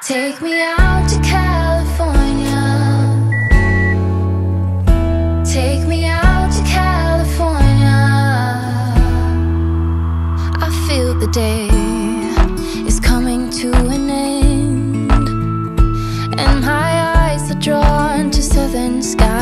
Take me out to California. Take me out to California. I feel the day is coming to an end, and my eyes are drawn to southern skies.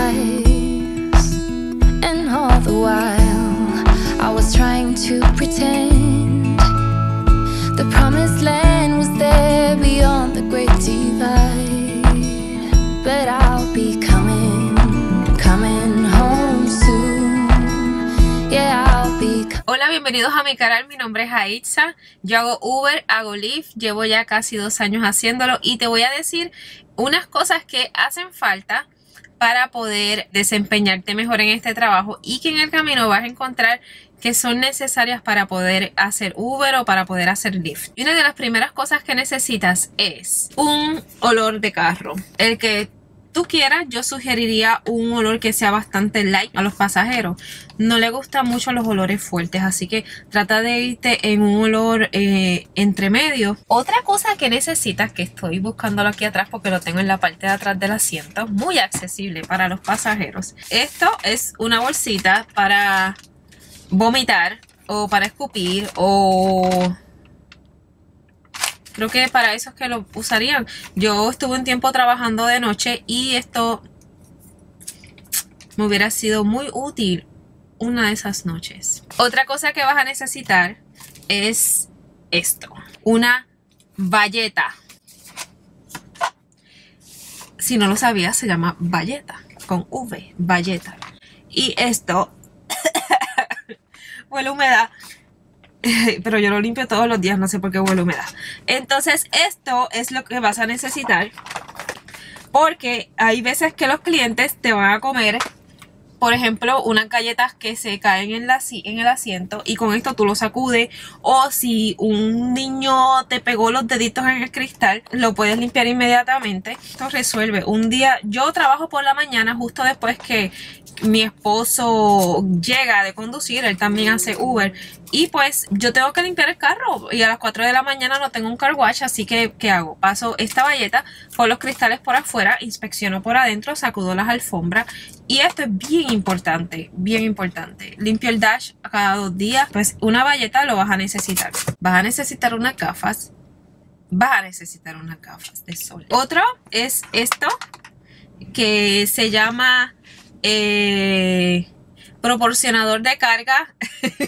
Hola, bienvenidos a mi canal, mi nombre es Aitza, yo hago Uber, hago Lyft, llevo ya casi dos años haciéndolo y te voy a decir unas cosas que hacen falta para poder desempeñarte mejor en este trabajo y que en el camino vas a encontrar que son necesarias para poder hacer Uber o para poder hacer Lyft. Y una de las primeras cosas que necesitas es un olor de carro. El que tú quieras, yo sugeriría un olor que sea bastante light a los pasajeros. No le gustan mucho los olores fuertes, así que trata de irte en un olor eh, entre medio. Otra cosa que necesitas, que estoy buscándolo aquí atrás porque lo tengo en la parte de atrás del asiento, muy accesible para los pasajeros. Esto es una bolsita para vomitar o para escupir o creo que para eso es que lo usarían. Yo estuve un tiempo trabajando de noche y esto me hubiera sido muy útil una de esas noches. Otra cosa que vas a necesitar es esto, una valleta. Si no lo sabías, se llama valleta, con V, valleta. Y esto huele a humedad, pero yo lo limpio todos los días, no sé por qué huele humedad. Entonces esto es lo que vas a necesitar, porque hay veces que los clientes te van a comer por ejemplo, unas galletas que se caen en, el asiento y con esto tú lo sacudes o si un niño te pegó los deditos en el cristal, lo puedes limpiar inmediatamente. Esto resuelve. Un día, yo trabajo por la mañana justo después que mi esposo llega de conducir, él también hace Uber y pues yo tengo que limpiar el carro y a las 4 de la mañana no tengo un car wash, así que ¿qué hago? Paso esta valleta por los cristales por afuera, inspecciono por adentro, sacudo las alfombras y esto es bien importante, bien importante. Limpio el dash cada dos días, pues una valleta lo vas a necesitar. Vas a necesitar unas gafas, vas a necesitar unas gafas de sol. Otro es esto que se llama... Eh, proporcionador de carga,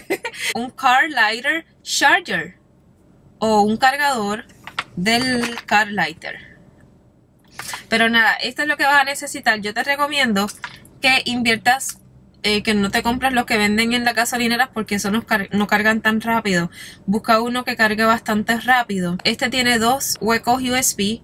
un car lighter charger o un cargador del car lighter. Pero nada, esto es lo que vas a necesitar. Yo te recomiendo que inviertas, eh, que no te compres los que venden en las gasolineras porque eso no, no cargan tan rápido. Busca uno que cargue bastante rápido. Este tiene dos huecos USB.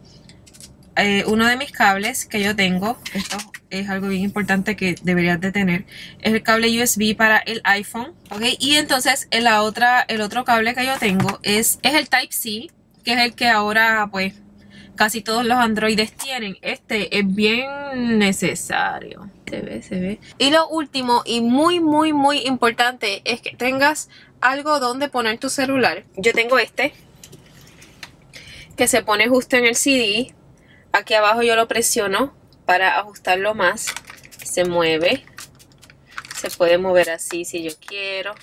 Eh, uno de mis cables que yo tengo, esto es algo bien importante que deberías de tener, es el cable USB para el iPhone. Y entonces en la otra, el otro cable que yo tengo es, es el Type-C, que es el que ahora pues casi todos los androides tienen. Este es bien necesario. Se ve, se ve. Y lo último y muy, muy, muy importante es que tengas algo donde poner tu celular. Yo tengo este que se pone justo en el CD. Aquí abajo yo lo presiono para ajustarlo más. Se mueve. Se puede mover así si yo quiero.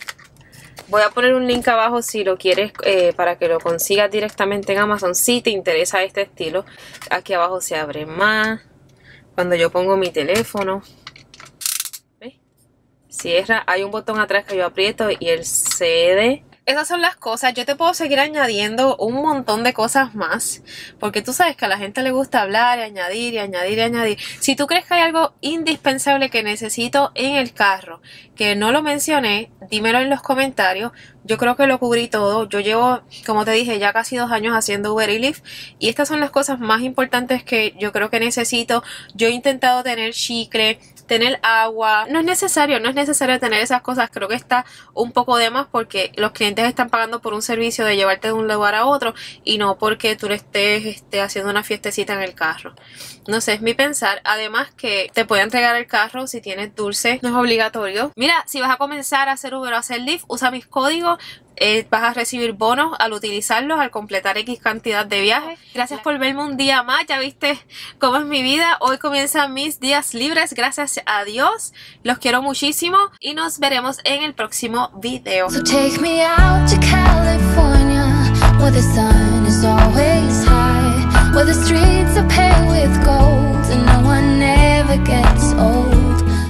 Voy a poner un link abajo si lo quieres eh, para que lo consigas directamente en Amazon. Si te interesa este estilo. Aquí abajo se abre más. Cuando yo pongo mi teléfono. ¿Ves? Cierra. Hay un botón atrás que yo aprieto y él cede esas son las cosas. Yo te puedo seguir añadiendo un montón de cosas más. Porque tú sabes que a la gente le gusta hablar y añadir y añadir y añadir. Si tú crees que hay algo indispensable que necesito en el carro, que no lo mencioné, dímelo en los comentarios. Yo creo que lo cubrí todo. Yo llevo, como te dije, ya casi dos años haciendo Uber y Lyft. Y estas son las cosas más importantes que yo creo que necesito. Yo he intentado tener chicle, tener agua. No es necesario, no es necesario tener esas cosas. Creo que está un poco de más porque los clientes están pagando por un servicio de llevarte de un lugar a otro y no porque tú le estés este, haciendo una fiestecita en el carro. No sé, es mi pensar. Además que te puede entregar el carro si tienes dulce, no es obligatorio. Mira, si vas a comenzar a hacer Uber o a hacer Lyft, usa mis códigos eh, vas a recibir bonos al utilizarlos, al completar X cantidad de viajes. Gracias por verme un día más, ya viste cómo es mi vida. Hoy comienzan mis días libres, gracias a Dios. Los quiero muchísimo y nos veremos en el próximo video. So take me out to California, where the sun is always high, where the streets are paved with gold and no one ever gets old.